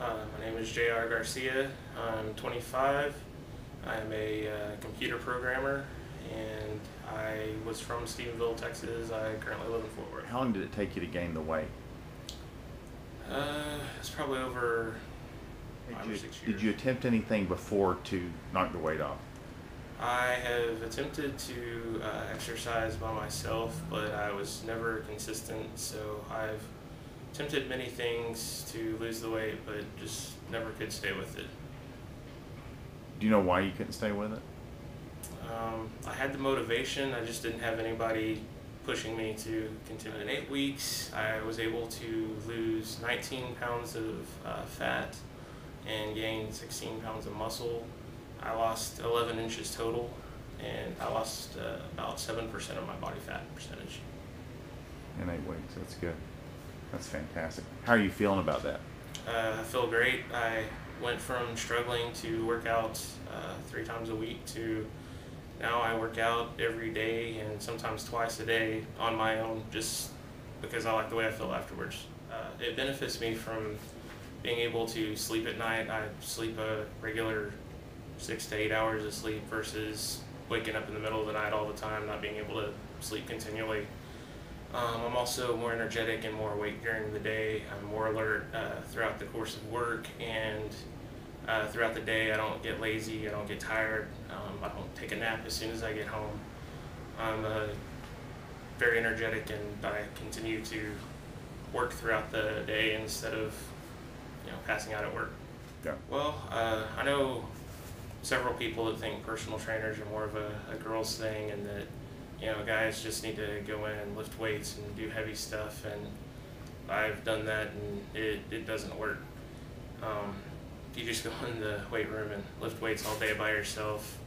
Uh, my name is J.R. Garcia. I'm 25. I'm a uh, computer programmer and I was from Stephenville, Texas. I currently live in Fort Worth. How long did it take you to gain the weight? Uh, it's probably over five Did or you, six years. did you attempt anything before to knock the weight off? I have attempted to uh, exercise by myself, but I was never consistent. So I've attempted many things to lose the weight, but just never could stay with it. Do you know why you couldn't stay with it? Um, I had the motivation, I just didn't have anybody pushing me to continue. In eight weeks, I was able to lose 19 pounds of uh, fat and gain 16 pounds of muscle. I lost 11 inches total, and I lost uh, about 7% of my body fat percentage. In eight weeks. That's good. That's fantastic. How are you feeling about that? Uh, I feel great. I went from struggling to work out uh, three times a week to now I work out every day and sometimes twice a day on my own just because I like the way I feel afterwards. Uh, it benefits me from being able to sleep at night. I sleep a regular six to eight hours of sleep versus waking up in the middle of the night all the time, not being able to sleep continually. Um, I'm also more energetic and more awake during the day. I'm more alert uh, throughout the course of work and uh, throughout the day. I don't get lazy. I don't get tired. Um, I don't take a nap as soon as I get home. I'm uh, very energetic and I continue to work throughout the day instead of you know passing out at work. Yeah. Well, uh, I know several people that think personal trainers are more of a, a girls thing and that you know guys just need to go in and lift weights and do heavy stuff and I've done that and it, it doesn't work. Um, you just go in the weight room and lift weights all day by yourself,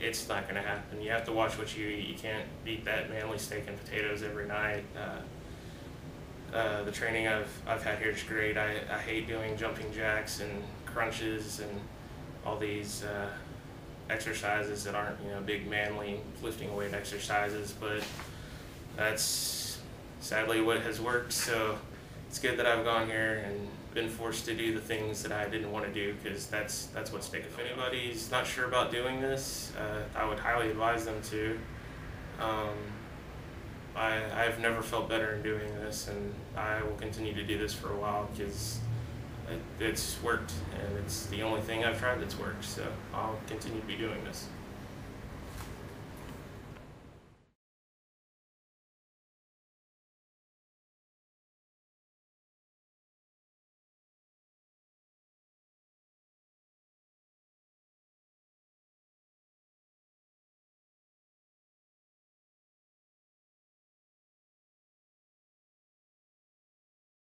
it's not going to happen. You have to watch what you eat. You can't eat that manly steak and potatoes every night. Uh, uh, the training I've, I've had here is great. I, I hate doing jumping jacks and crunches and all these uh, exercises that aren't you know big manly lifting weight exercises, but that's sadly what has worked. So it's good that I've gone here and been forced to do the things that I didn't want to do because that's that's what's taken. If anybody's not sure about doing this, uh, I would highly advise them to. Um, I, I've never felt better in doing this, and I will continue to do this for a while because it, it's worked, and it's the only thing I've tried that's worked. So I'll continue to be doing this.